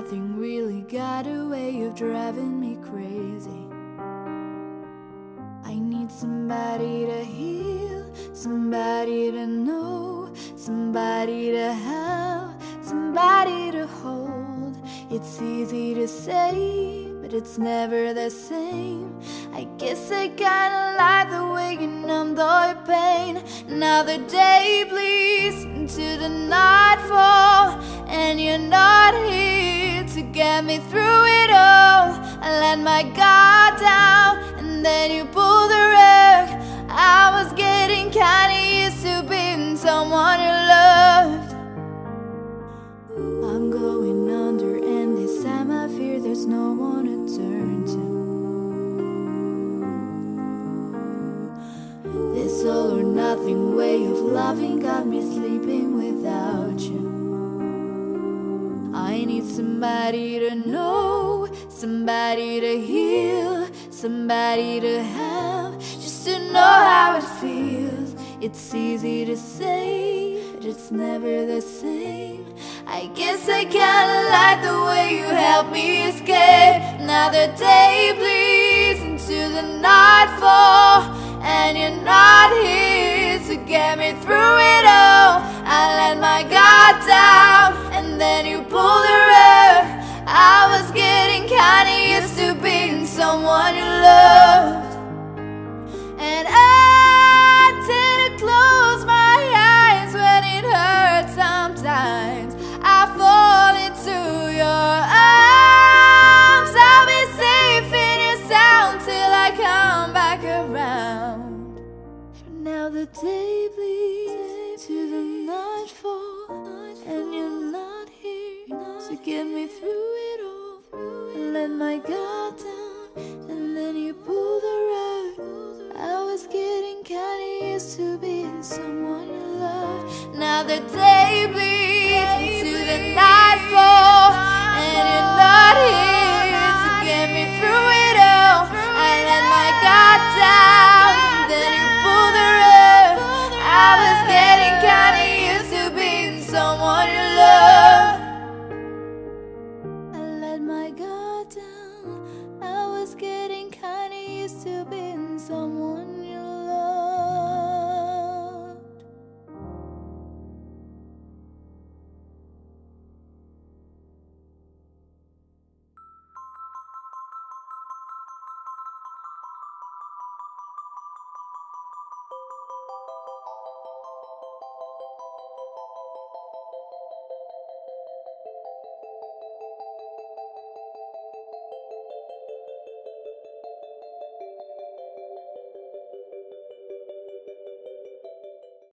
nothing really got a way of driving me crazy. I need somebody to heal, somebody to know, somebody to have, somebody to hold. It's easy to say, but it's never the same. I guess I kinda like the way you numb the pain. Another day bleeds All or nothing way of loving got me sleeping without you. I need somebody to know, somebody to heal, somebody to have, just to know how it feels. It's easy to say, but it's never the same. I guess I kinda like the way you help me escape. Now the day bleeds into the nightfall, and you're not here to get me through it all. I let my guard down, the day bleeds to the nightfall, and you're not here to get me through it all. I let my guard down, and then you pull the rug. I was getting kinda used to being someone you loved. Now the day bleeds my God.